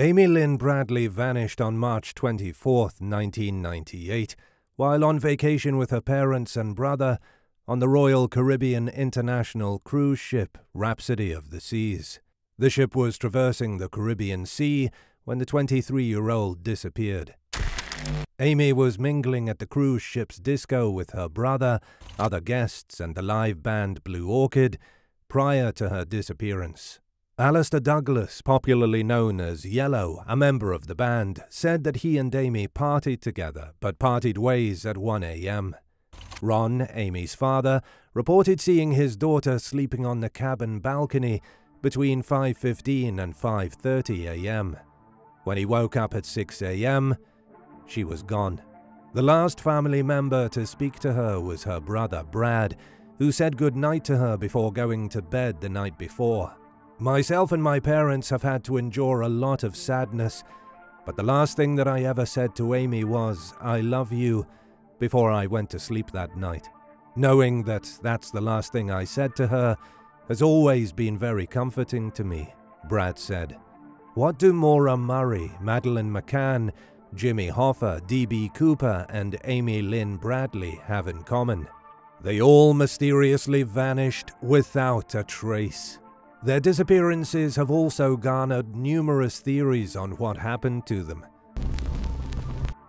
Amy Lynn Bradley vanished on March 24, 1998, while on vacation with her parents and brother on the Royal Caribbean International cruise ship Rhapsody of the Seas. The ship was traversing the Caribbean Sea when the 23 year old disappeared. Amy was mingling at the cruise ship's disco with her brother, other guests, and the live band Blue Orchid prior to her disappearance. Alistair Douglas, popularly known as Yellow, a member of the band, said that he and Amy partied together, but parted ways at 1 a.m. Ron, Amy's father, reported seeing his daughter sleeping on the cabin balcony between 5.15 and 5.30 a.m. When he woke up at 6 a.m., she was gone. The last family member to speak to her was her brother, Brad, who said goodnight to her before going to bed the night before. Myself and my parents have had to endure a lot of sadness, but the last thing that I ever said to Amy was, I love you, before I went to sleep that night. Knowing that that's the last thing I said to her has always been very comforting to me, Brad said. What do Maura Murray, Madeleine McCann, Jimmy Hoffa, D.B. Cooper, and Amy Lynn Bradley have in common? They all mysteriously vanished without a trace. Their disappearances have also garnered numerous theories on what happened to them.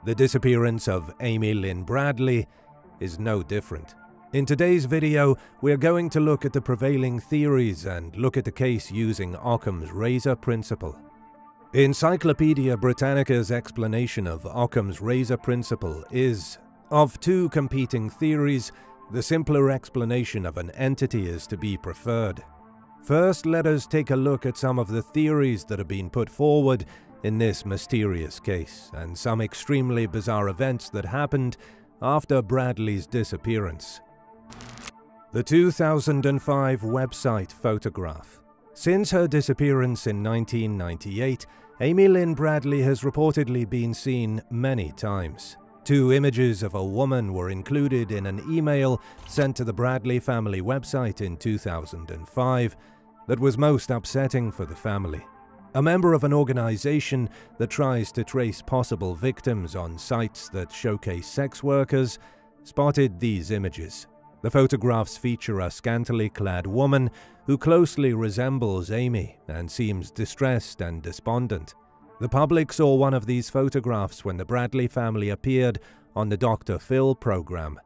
The disappearance of Amy Lynn Bradley is no different. In today's video, we're going to look at the prevailing theories and look at the case using Occam's razor principle. Encyclopedia Britannica's explanation of Occam's razor principle is of two competing theories, the simpler explanation of an entity is to be preferred. First, let us take a look at some of the theories that have been put forward in this mysterious case, and some extremely bizarre events that happened after Bradley's disappearance. The 2005 website photograph. Since her disappearance in 1998, Amy Lynn Bradley has reportedly been seen many times. Two images of a woman were included in an email sent to the Bradley family website in 2005 that was most upsetting for the family. A member of an organization that tries to trace possible victims on sites that showcase sex workers spotted these images. The photographs feature a scantily clad woman who closely resembles Amy and seems distressed and despondent. The public saw one of these photographs when the Bradley family appeared on the Dr. Phil program.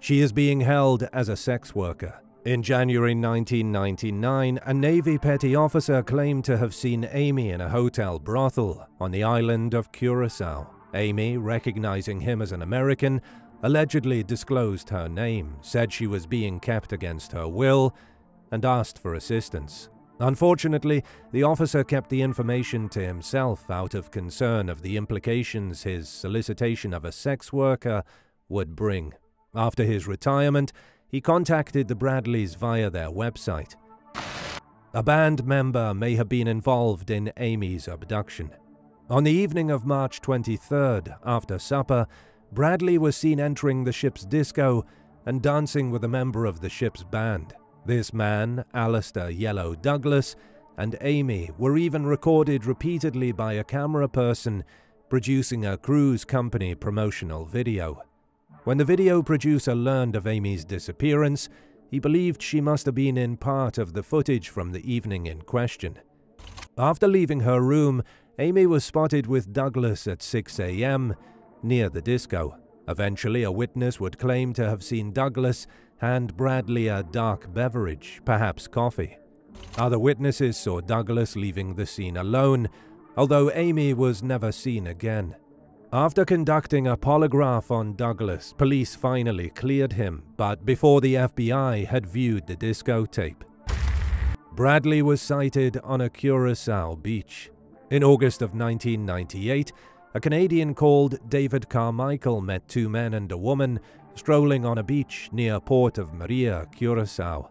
She is being held as a sex worker. In January 1999, a Navy petty officer claimed to have seen Amy in a hotel brothel on the island of Curacao. Amy, recognizing him as an American, allegedly disclosed her name, said she was being kept against her will, and asked for assistance. Unfortunately, the officer kept the information to himself out of concern of the implications his solicitation of a sex worker would bring. After his retirement, he contacted the Bradleys via their website. A band member may have been involved in Amy's abduction. On the evening of March 23rd, after supper, Bradley was seen entering the ship's disco and dancing with a member of the ship's band. This man, Alistair Yellow Douglas, and Amy were even recorded repeatedly by a camera person producing a cruise company promotional video. When the video producer learned of Amy's disappearance, he believed she must have been in part of the footage from the evening in question. After leaving her room, Amy was spotted with Douglas at 6 a.m. near the disco. Eventually, a witness would claim to have seen Douglas hand Bradley a dark beverage, perhaps coffee. Other witnesses saw Douglas leaving the scene alone, although Amy was never seen again. After conducting a polygraph on Douglas, police finally cleared him, but before the FBI had viewed the disco tape. Bradley was sighted on a Curacao beach. In August of 1998, a Canadian called David Carmichael met two men and a woman strolling on a beach near Port of Maria, Curacao.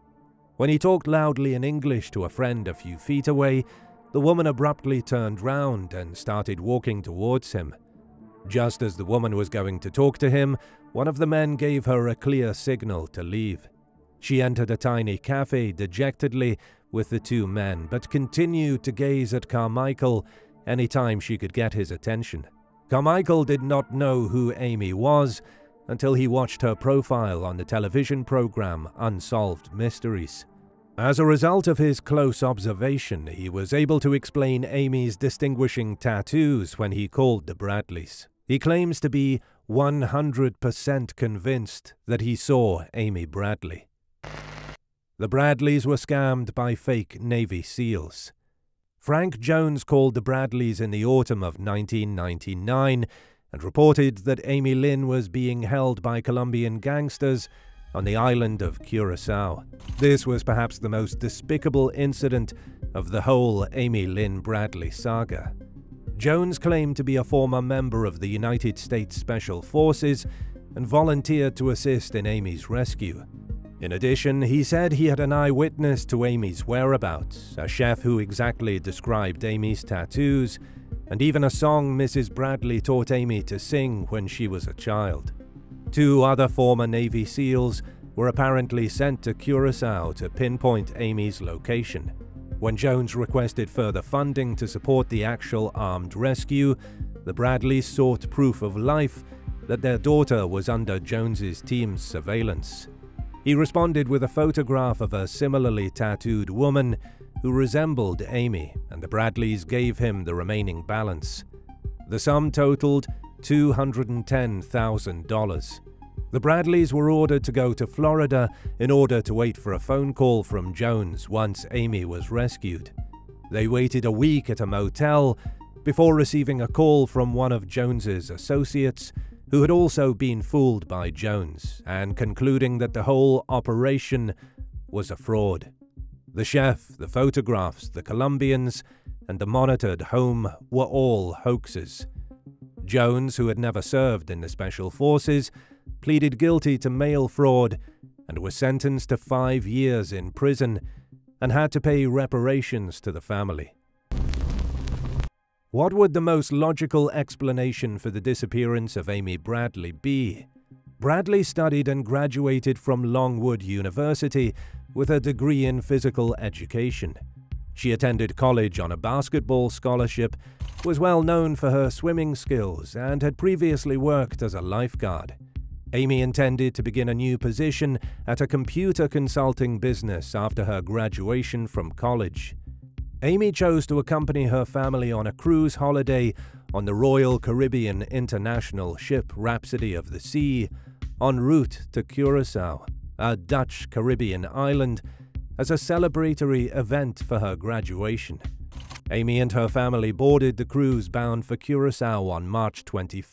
When he talked loudly in English to a friend a few feet away, the woman abruptly turned round and started walking towards him. Just as the woman was going to talk to him, one of the men gave her a clear signal to leave. She entered a tiny cafe dejectedly with the two men, but continued to gaze at Carmichael any time she could get his attention. Carmichael did not know who Amy was until he watched her profile on the television program Unsolved Mysteries. As a result of his close observation, he was able to explain Amy's distinguishing tattoos when he called the Bradleys. He claims to be 100% convinced that he saw Amy Bradley. The Bradleys were scammed by fake Navy SEALs. Frank Jones called the Bradleys in the autumn of 1999 and reported that Amy Lynn was being held by Colombian gangsters on the island of Curacao. This was perhaps the most despicable incident of the whole Amy Lynn Bradley saga. Jones claimed to be a former member of the United States Special Forces and volunteered to assist in Amy's rescue. In addition, he said he had an eyewitness to Amy's whereabouts, a chef who exactly described Amy's tattoos, and even a song Mrs. Bradley taught Amy to sing when she was a child. Two other former Navy SEALs were apparently sent to Curacao to pinpoint Amy's location. When Jones requested further funding to support the actual armed rescue, the Bradleys sought proof of life that their daughter was under Jones's team's surveillance. He responded with a photograph of a similarly tattooed woman who resembled Amy, and the Bradleys gave him the remaining balance. The sum totaled $210,000. The Bradleys were ordered to go to Florida in order to wait for a phone call from Jones once Amy was rescued. They waited a week at a motel before receiving a call from one of Jones's associates who had also been fooled by Jones and concluding that the whole operation was a fraud. The chef, the photographs, the Colombians, and the monitored home were all hoaxes. Jones, who had never served in the Special Forces, pleaded guilty to mail fraud and was sentenced to five years in prison and had to pay reparations to the family. What would the most logical explanation for the disappearance of Amy Bradley be? Bradley studied and graduated from Longwood University with a degree in physical education. She attended college on a basketball scholarship, was well known for her swimming skills, and had previously worked as a lifeguard. Amy intended to begin a new position at a computer consulting business after her graduation from college. Amy chose to accompany her family on a cruise holiday on the Royal Caribbean International ship Rhapsody of the Sea, en route to Curacao, a Dutch Caribbean island, as a celebratory event for her graduation. Amy and her family boarded the cruise bound for Curacao on March 21,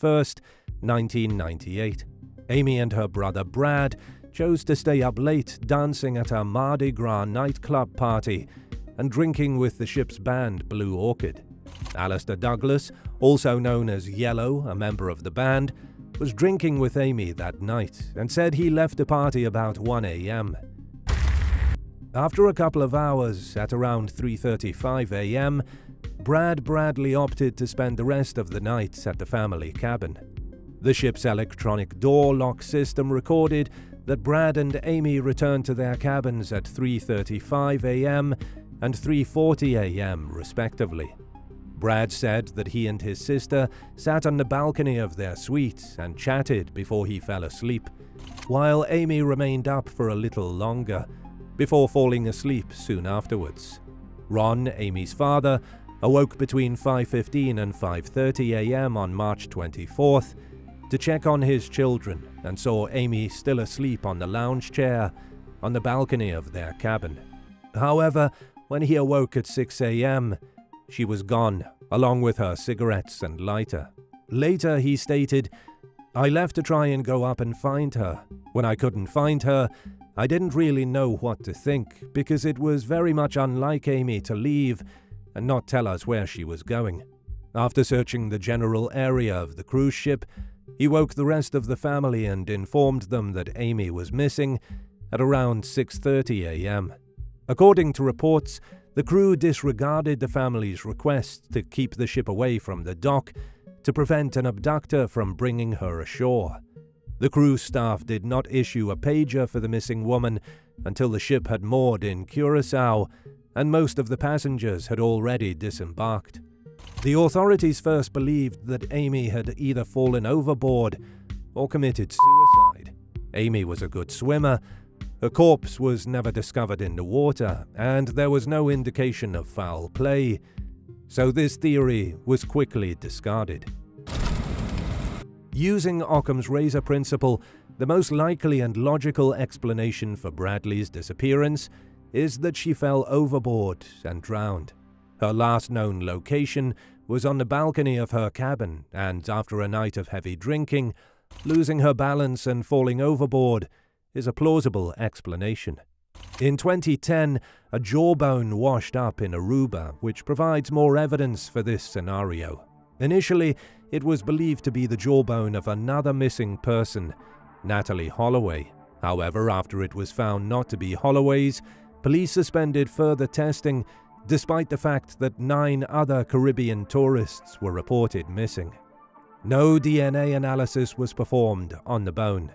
1998. Amy and her brother Brad chose to stay up late dancing at a Mardi Gras nightclub party and drinking with the ship's band Blue Orchid. Alistair Douglas, also known as Yellow, a member of the band, was drinking with Amy that night and said he left the party about 1 a.m. After a couple of hours, at around 3.35 a.m., Brad Bradley opted to spend the rest of the night at the family cabin. The ship's electronic door lock system recorded that Brad and Amy returned to their cabins at 3.35 am and 3.40 am, respectively. Brad said that he and his sister sat on the balcony of their suite and chatted before he fell asleep, while Amy remained up for a little longer, before falling asleep soon afterwards. Ron, Amy's father, awoke between 5.15 and 5.30 am on March 24th to check on his children and saw Amy still asleep on the lounge chair on the balcony of their cabin. However, when he awoke at 6 a.m., she was gone, along with her cigarettes and lighter. Later, he stated, I left to try and go up and find her. When I couldn't find her, I didn't really know what to think, because it was very much unlike Amy to leave and not tell us where she was going. After searching the general area of the cruise ship, he woke the rest of the family and informed them that Amy was missing at around 6:30 a.m. According to reports, the crew disregarded the family's request to keep the ship away from the dock to prevent an abductor from bringing her ashore. The crew staff did not issue a pager for the missing woman until the ship had moored in Curacao and most of the passengers had already disembarked. The authorities first believed that Amy had either fallen overboard or committed suicide. Amy was a good swimmer, her corpse was never discovered in the water, and there was no indication of foul play, so this theory was quickly discarded. Using Occam's razor principle, the most likely and logical explanation for Bradley's disappearance is that she fell overboard and drowned. Her last known location was on the balcony of her cabin, and after a night of heavy drinking, losing her balance and falling overboard is a plausible explanation. In 2010, a jawbone washed up in Aruba, which provides more evidence for this scenario. Initially, it was believed to be the jawbone of another missing person, Natalee Holloway. However, after it was found not to be Holloway's, police suspended further testing despite the fact that nine other Caribbean tourists were reported missing. No DNA analysis was performed on the bone.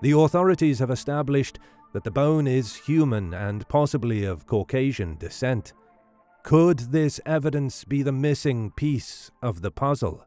The authorities have established that the bone is human and possibly of Caucasian descent. Could this evidence be the missing piece of the puzzle?